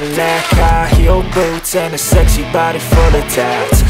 Cadillac High heel boots and a sexy body full of tats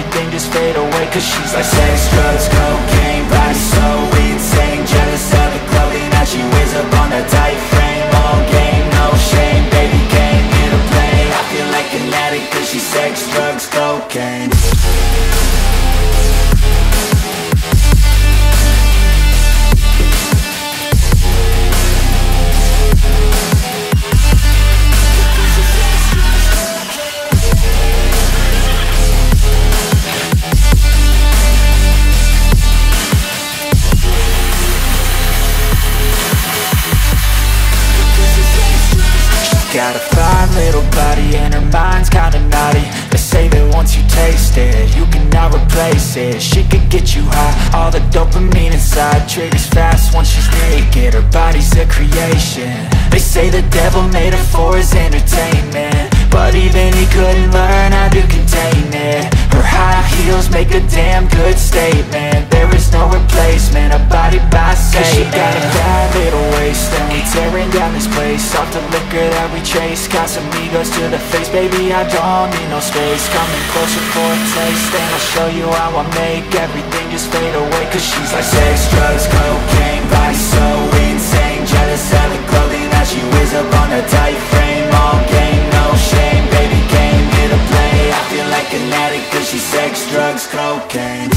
everything just fade away Cause she's like sex, drugs, cocaine Body so insane Jealous of the clothing that she wears up on a tight frame. All game, no shame Baby came here to play. I feel like an addict Cause she's sex, drugs, cocaine She could get you high, all the dopamine inside Triggers fast once she's naked, her body's a creation. They say the devil made her for his entertainment. But even he couldn't learn how to contain it high heels make a damn good statement. There is no replacement, a body by Satan she got a bad little waist And we tearing down this place. Off the liquor that we chase Got some egos to the face. Baby, I don't need no space. Coming closer for a taste And I'll show you how I make Everything just fade away. Cause she's like sex, drugs, cocaine. Body so insane. Jealous of the clothing that she wears up on her tight looking at cause she sex, drugs, cocaine.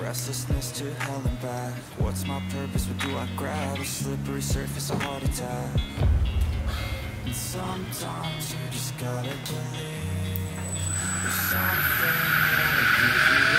Restlessness to hell and back. What's my purpose, what do I grab? A slippery surface, a heart attack. And sometimes you just gotta believe There's something that'll give you